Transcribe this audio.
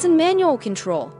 There's in manual control.